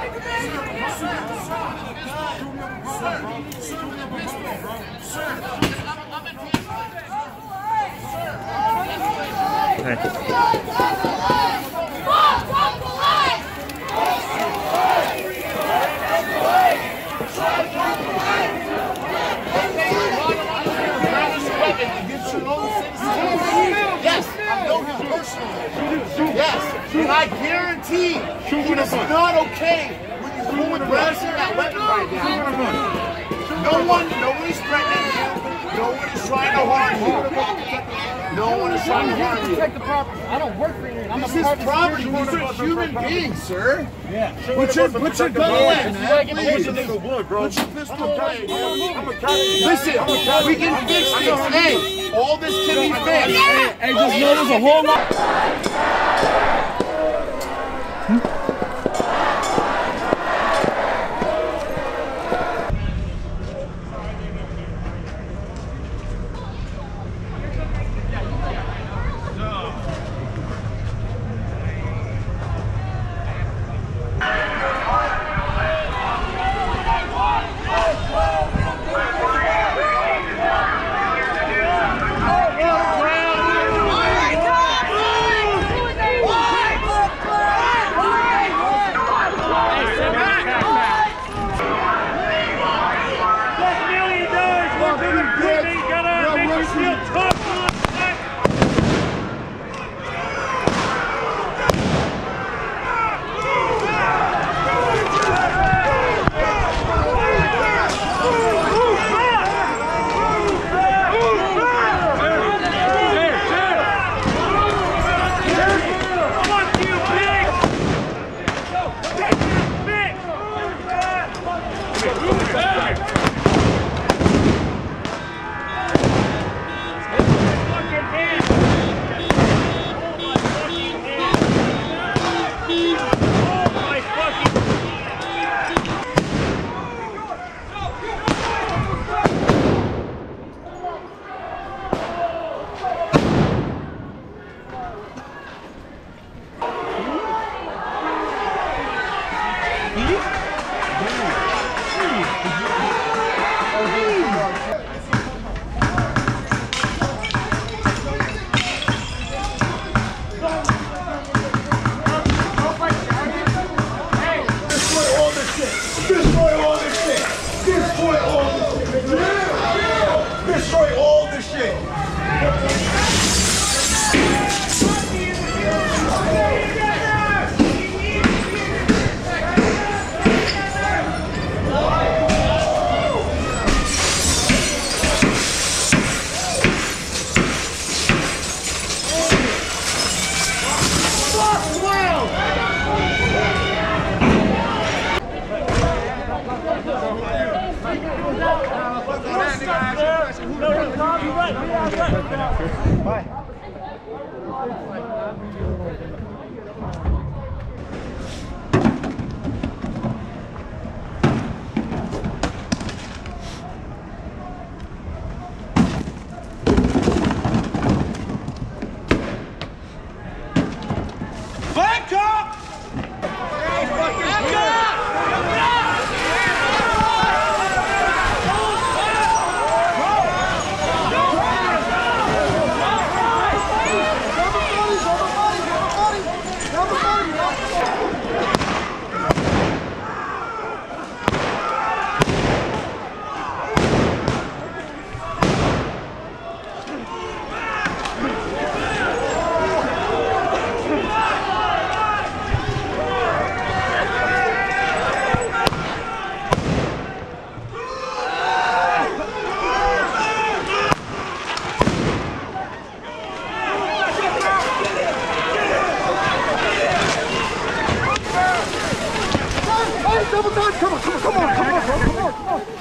All right. And I guarantee it is not okay when you pull with Brasser that weapon right now. No one, nobody's threatening you. No one is trying to harm you. No one is trying to harm you. Protect the property. I don't work for you. I'm This a is private property. security These are human beings, sir. Yeah. Put your, put your gun away, man. Please. would, bro. Put your pistol away. I'm a cat. Listen, we can fix this. Hey, all this can be fixed. Hey, just know there's a whole lot. Destroy all Bye. Double time. Come on, come on, come on, come on, come on, come on.